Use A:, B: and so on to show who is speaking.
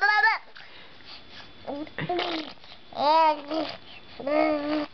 A: Baba.